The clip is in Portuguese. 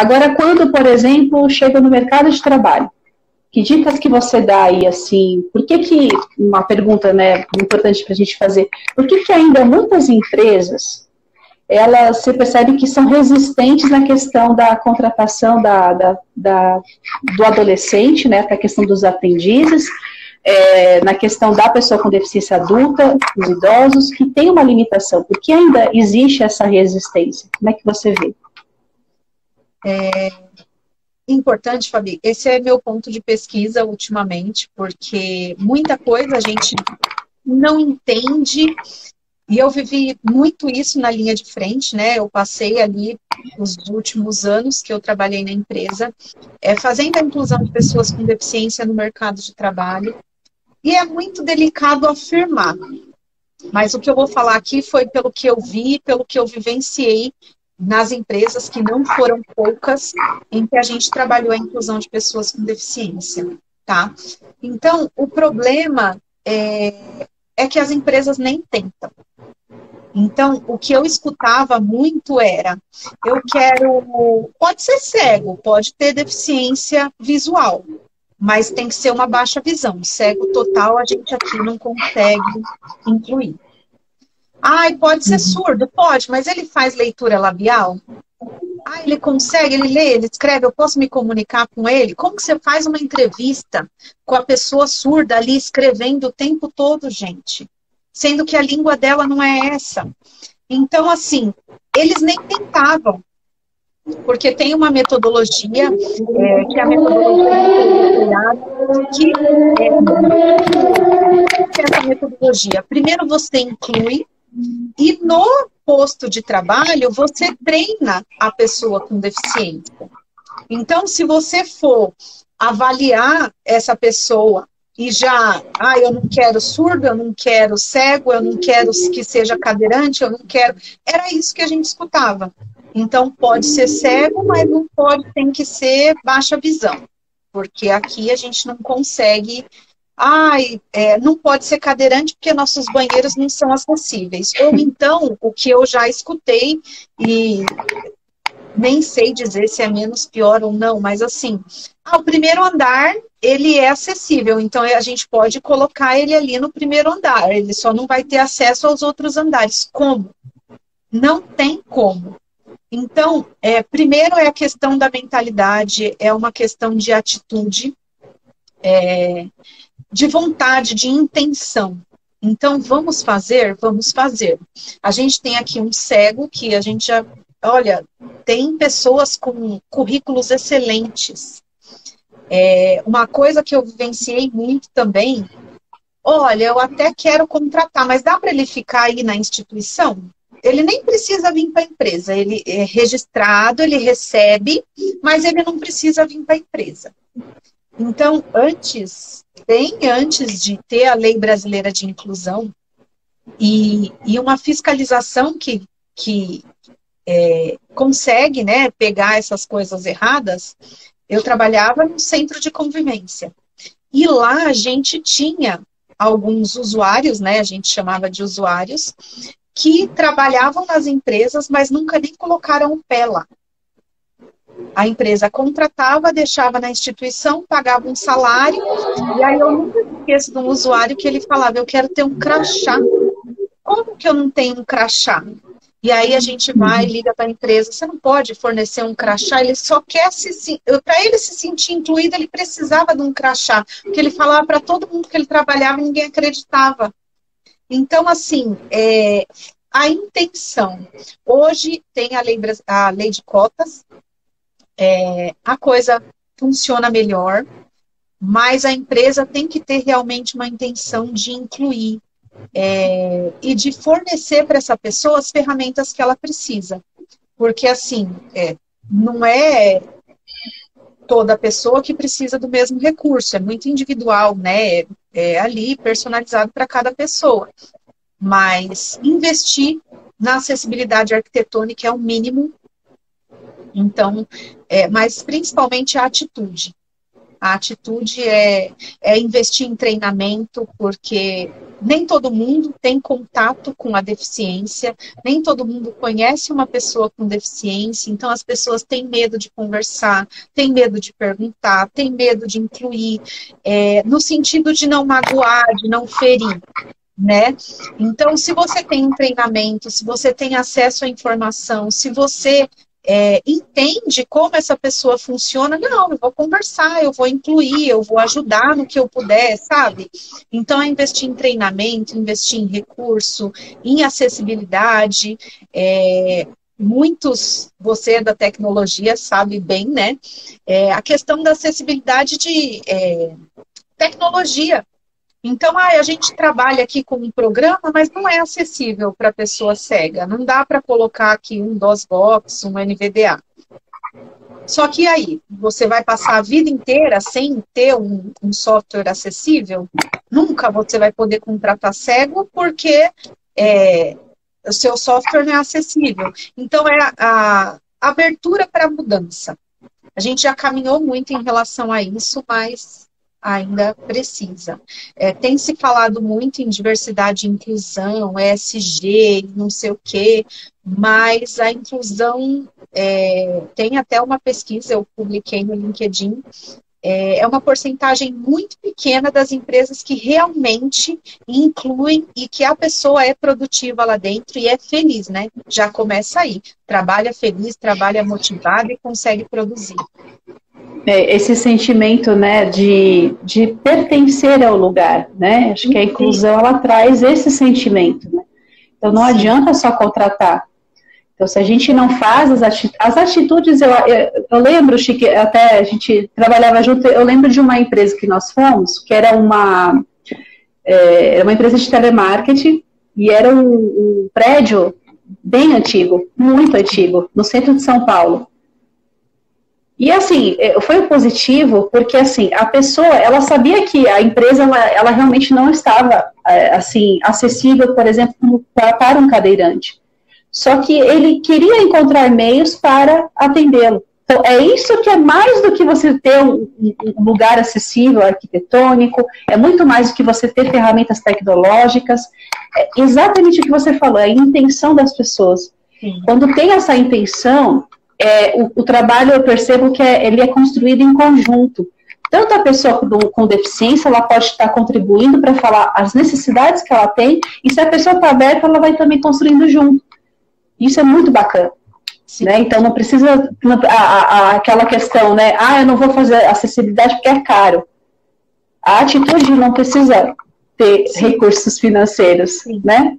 Agora, quando, por exemplo, chega no mercado de trabalho, que dicas que você dá aí, assim, por que que, uma pergunta, né, importante para a gente fazer, por que que ainda muitas empresas, elas se percebe que são resistentes na questão da contratação da, da, da do adolescente, né, para a questão dos aprendizes, é, na questão da pessoa com deficiência adulta, os idosos, que tem uma limitação, por que ainda existe essa resistência? Como é que você vê? É importante, Fabi, esse é meu ponto de pesquisa ultimamente, porque muita coisa a gente não entende, e eu vivi muito isso na linha de frente, né? Eu passei ali os últimos anos que eu trabalhei na empresa, é, fazendo a inclusão de pessoas com deficiência no mercado de trabalho, e é muito delicado afirmar. Mas o que eu vou falar aqui foi pelo que eu vi, pelo que eu vivenciei nas empresas que não foram poucas em que a gente trabalhou a inclusão de pessoas com deficiência, tá? Então, o problema é, é que as empresas nem tentam. Então, o que eu escutava muito era: eu quero. Pode ser cego, pode ter deficiência visual, mas tem que ser uma baixa visão. Cego total a gente aqui não consegue incluir. Ai, pode ser uhum. surdo? Pode, mas ele faz leitura labial? Ah, ele consegue, ele lê, ele escreve, eu posso me comunicar com ele? Como que você faz uma entrevista com a pessoa surda ali escrevendo o tempo todo, gente? Sendo que a língua dela não é essa. Então, assim, eles nem tentavam. Porque tem uma metodologia, é, que é a metodologia que é, que é essa metodologia. Primeiro você inclui e no posto de trabalho, você treina a pessoa com deficiência. Então, se você for avaliar essa pessoa e já, ah, eu não quero surdo, eu não quero cego, eu não quero que seja cadeirante, eu não quero. Era isso que a gente escutava. Então, pode ser cego, mas não pode, tem que ser baixa visão. Porque aqui a gente não consegue ai, é, não pode ser cadeirante porque nossos banheiros não são acessíveis. Ou então, o que eu já escutei, e nem sei dizer se é menos pior ou não, mas assim, ah, o primeiro andar, ele é acessível, então a gente pode colocar ele ali no primeiro andar, ele só não vai ter acesso aos outros andares. Como? Não tem como. Então, é, primeiro é a questão da mentalidade, é uma questão de atitude. É, de vontade, de intenção. Então, vamos fazer? Vamos fazer. A gente tem aqui um cego que a gente já. Olha, tem pessoas com currículos excelentes. É, uma coisa que eu vivenciei muito também. Olha, eu até quero contratar, mas dá para ele ficar aí na instituição? Ele nem precisa vir para a empresa. Ele é registrado, ele recebe, mas ele não precisa vir para a empresa. Então, antes bem antes de ter a lei brasileira de inclusão e, e uma fiscalização que, que é, consegue né, pegar essas coisas erradas, eu trabalhava no centro de convivência. E lá a gente tinha alguns usuários, né, a gente chamava de usuários, que trabalhavam nas empresas, mas nunca nem colocaram o pé lá. A empresa contratava, deixava na instituição, pagava um salário, e aí eu nunca esqueço de um usuário que ele falava, eu quero ter um crachá. Como que eu não tenho um crachá? E aí a gente vai, liga para a empresa, você não pode fornecer um crachá, ele só quer se para ele se sentir incluído, ele precisava de um crachá, porque ele falava para todo mundo que ele trabalhava, ninguém acreditava. Então, assim, é, a intenção. Hoje tem a lei, a lei de cotas, é, a coisa funciona melhor, mas a empresa tem que ter realmente uma intenção de incluir é, e de fornecer para essa pessoa as ferramentas que ela precisa. Porque, assim, é, não é toda pessoa que precisa do mesmo recurso, é muito individual, né? É ali personalizado para cada pessoa. Mas investir na acessibilidade arquitetônica é o mínimo então, é, mas principalmente a atitude. A atitude é, é investir em treinamento, porque nem todo mundo tem contato com a deficiência, nem todo mundo conhece uma pessoa com deficiência, então as pessoas têm medo de conversar, têm medo de perguntar, têm medo de incluir, é, no sentido de não magoar, de não ferir. Né? Então, se você tem um treinamento, se você tem acesso à informação, se você é, entende como essa pessoa funciona, não, eu vou conversar, eu vou incluir, eu vou ajudar no que eu puder, sabe? Então, é investir em treinamento, investir em recurso, em acessibilidade. É, muitos, você da tecnologia sabe bem, né? É, a questão da acessibilidade de é, tecnologia. Então, ah, a gente trabalha aqui com um programa, mas não é acessível para a pessoa cega. Não dá para colocar aqui um DOSBox, um NVDA. Só que aí, você vai passar a vida inteira sem ter um, um software acessível? Nunca você vai poder contratar cego porque é, o seu software não é acessível. Então, é a, a abertura para mudança. A gente já caminhou muito em relação a isso, mas ainda precisa. É, tem se falado muito em diversidade e inclusão, ESG, não sei o quê, mas a inclusão é, tem até uma pesquisa, eu publiquei no LinkedIn, é, é uma porcentagem muito pequena das empresas que realmente incluem e que a pessoa é produtiva lá dentro e é feliz, né? Já começa aí. Trabalha feliz, trabalha motivado e consegue produzir esse sentimento né, de, de pertencer ao lugar, né? Acho que a inclusão ela traz esse sentimento, né? Então não Sim. adianta só contratar. Então, se a gente não faz as, atitudes, as atitudes, eu, eu, eu, lembro, Chique, até a gente trabalhava junto, eu lembro de uma empresa que nós fomos, que era uma, é, uma empresa de telemarketing, e era um, um prédio bem antigo, muito antigo, no centro de São Paulo. E assim, é, foi positivo porque assim, a pessoa, ela sabia que a empresa, ela, ela realmente não estava é, assim, acessível, por exemplo, para um cadeirante. Só que ele queria encontrar meios para atendê-lo. Então, é isso que é mais do que você ter um, um, lugar acessível, arquitetônico, é muito mais do que você ter ferramentas tecnológicas. É exatamente o que você falou, é a intenção das pessoas. Sim. Quando tem essa intenção, é, o, o, trabalho eu percebo que é, ele é construído em conjunto. Tanto a pessoa com, com deficiência, ela pode estar contribuindo para falar as necessidades que ela tem, e se a pessoa está aberta, ela vai também construindo junto. Isso é muito bacana. Né? Então não precisa a, a, aquela questão, né? Ah, eu não vou fazer acessibilidade porque é caro. A atitude não precisa ter Sim. recursos financeiros, Sim. né?